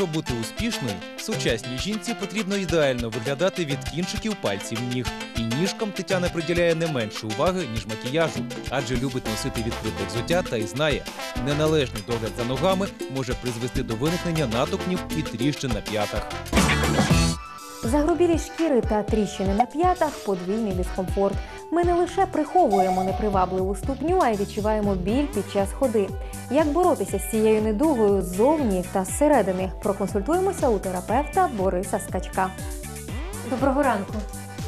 Щоб бути успішною, сучасній жінці потрібно ідеально виглядати від кінчиків пальців ніг. І ніжкам Тетяна приділяє не менше уваги, ніж макіяжу, адже любить носити відкрите взуття та й знає, неналежний догляд за ногами може призвести до виникнення натокнів і тріщин на п'ятах. Загрубілі шкіри та тріщини на п'ятах подвійний дискомфорт. Ми не лише приховуємо непривабливу ступню, а й відчуваємо біль під час ходи. Як боротися з цією недугою ззовні та зсередини? Проконсультуємося у терапевта Бориса Скачка. Доброго ранку.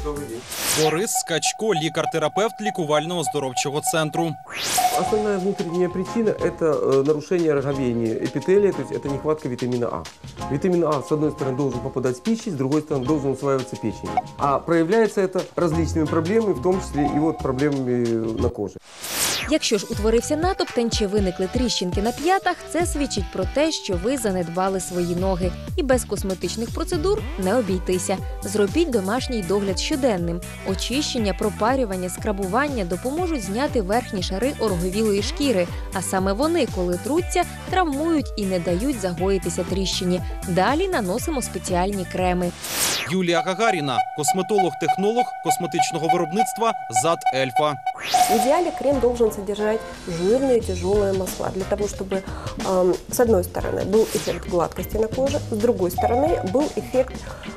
Добрый день. Борис Скачко, лікар-терапевт лікувально-оздоровчого центру. Основная внутренняя причина – это э, нарушение роговения эпителия, то есть это нехватка витамина А. Витамин А, с одной стороны, должен попадать в пищу, с другой стороны, должен усваиваться печенью. А проявляется это различными проблемами, в том числе и вот проблемами на коже. Якщо ж утворився натовптень чи виникли тріщинки на п'ятах, це свідчить про те, що ви занедбали свої ноги. І без косметичних процедур не обійтися. Зробіть домашній догляд щоденним. Очищення, пропарювання, скрабування допоможуть зняти верхні шари ороговілої шкіри. А саме вони, коли труться, травмують і не дають загоїтися тріщині. Далі наносимо спеціальні креми. Юлія Гагаріна, косметолог-технолог косметичного виробництва ЗАД Ельфа. В идеале крем должен содержать жирные тяжелые масла для того, чтобы эм, с одной стороны был эффект гладкости на коже, с другой стороны был эффект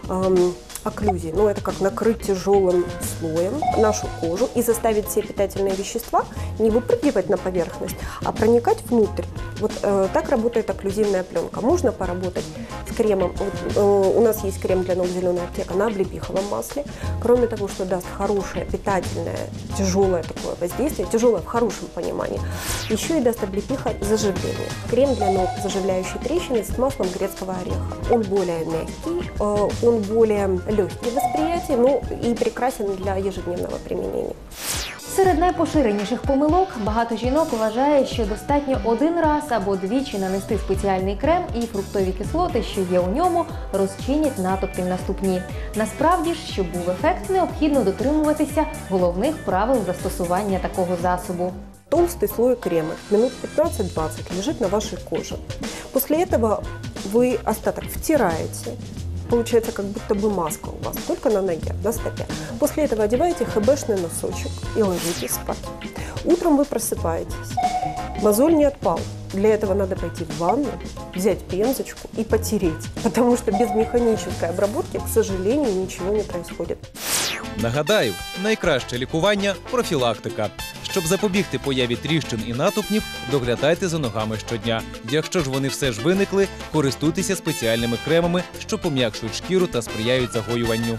эм, Окклюзии. Ну, это как накрыть тяжелым слоем нашу кожу и заставить все питательные вещества не выпрыгивать на поверхность, а проникать внутрь. Вот э, так работает окклюзивная пленка. Можно поработать с кремом. Вот, э, у нас есть крем для ног «Зеленая аптека» на облепиховом масле. Кроме того, что даст хорошее, питательное, тяжелое такое воздействие, тяжелое в хорошем понимании, еще и даст облепиха заживление. Крем для ног, заживляющий трещины с маслом грецкого ореха. Он более мягкий, э, он более легкий в восприятии, ну и прекрасен для ежедневного применения. Серед найпоширеніших помилок багато жінок вважає, що достатньо один раз або двічі нанести спеціальний крем, і фруктові кислоти, що є у ньому, розчинять натовпів на ступні. Насправді ж, щоб був ефект, необхідно дотримуватися головних правил застосування такого засобу. Толстый слой крема, минут 15-20, лежит на вашей коже. После этого вы остаток втираете, получается как будто бы маска у вас, только на ноге, на стопе. После этого одеваете хэбэшный носочек и ложитесь спать. Утром вы просыпаетесь, мозоль не отпал. Для этого надо пойти в ванну, взять пензочку и потереть, потому что без механической обработки, к сожалению, ничего не происходит. Нагадаю, найкраще лікування профілактика. Щоб запобігти появі тріщин і натовпнів, доглядайте за ногами щодня. Якщо ж вони все ж виникли, користуйтеся спеціальними кремами, що пом'якшують шкіру та сприяють загоюванню.